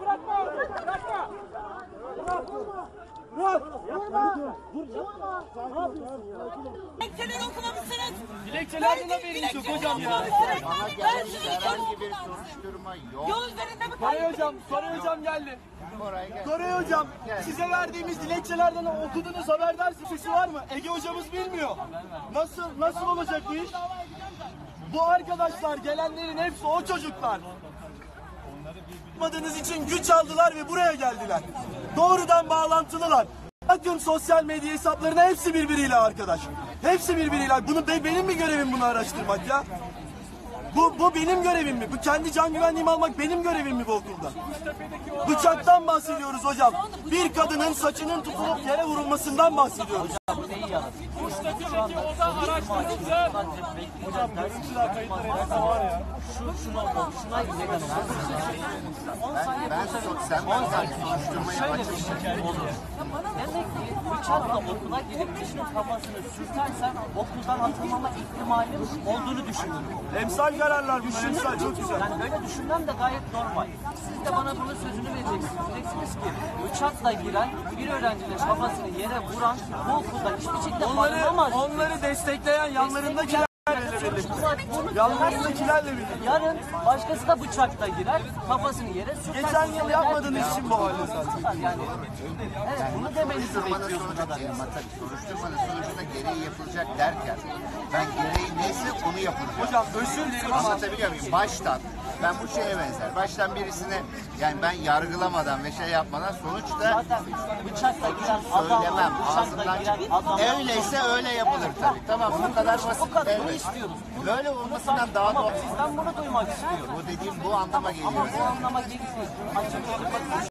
bırakma. Bırakma. Bırak. Vurma. Vur. Vurma. Ne yapıyorsun ya? Dilekçeleri okumamışsınız. Dilekçelerden haberiniz yok hocam ya. Herhangi bir soruşturma yok. Yol üzerinde mi Koray hocam, Koray hocam geldi. Koray hocam, size verdiğimiz dilekçelerden okudunuz haberdar sitesi var mı? Ege hocamız bilmiyor. Nasıl nasıl olacak bu iş? Bu arkadaşlar gelenlerin hepsi o çocuklar. Yapmadığınız için güç aldılar ve buraya geldiler. Doğrudan bağlantılılar. Bakın sosyal medya hesaplarına hepsi birbiriyle arkadaş. Hepsi birbiriyle. Bunu be- benim mi görevim bunu araştırmak ya? Bu, bu benim görevim mi? Bu kendi can güvenliğimi almak benim görevim mi bu okulda? Bıçaktan bahsediyoruz hocam. Bir kadının saçının tutulup yere vurulmasından bahsediyoruz. Ben so sen bana soruşturmayı açmışsın. Demek ki bıçakla okula girip kişinin kafasını sürtersen okuldan atılmama ihtimalim olduğunu düşünüyorum. Emsal kararlar bunlar emsal çok güzel. Yani böyle düşünmem de gayet normal. Siz de bana bunun sözünü vereceksiniz. Diyeceksiniz ki bıçakla giren bir öğrencinin kafasını yere vuran bu okulda hiçbir şekilde Onları, barınamaz. onları destekleyen yanlarındakilerle birlikte. Yanlarındakilerle birlikte. Yarın başkası da bıçakla girer, kafasını yere sürter. Geçen yıl yapmadığınız için bu halde zaten. Yani, evet, bunu demenizi bu kadar. ama tabii soruşturmanın sonucunda gereği yapılacak derken ben gereği neyse onu yapacağım. Hocam özür dilerim Anlatabiliyor muyum? Baştan. Ben bu şeye benzer. Baştan birisine yani ben yargılamadan ve şey yapmadan sonuçta Zaten bıçakla giren adam, söylemem. bıçakla Ağzımdan giren. Öyleyse öyle yapılır tabii. Tamam bu kadar basit. O kadar, bunu Evet. istiyoruz. Böyle olmasından daha Tamam, doğal. sizden bunu duymak istiyorum. Bu dediğim bu anlama geliyor. Ama bu anlama gelişiyor. Açık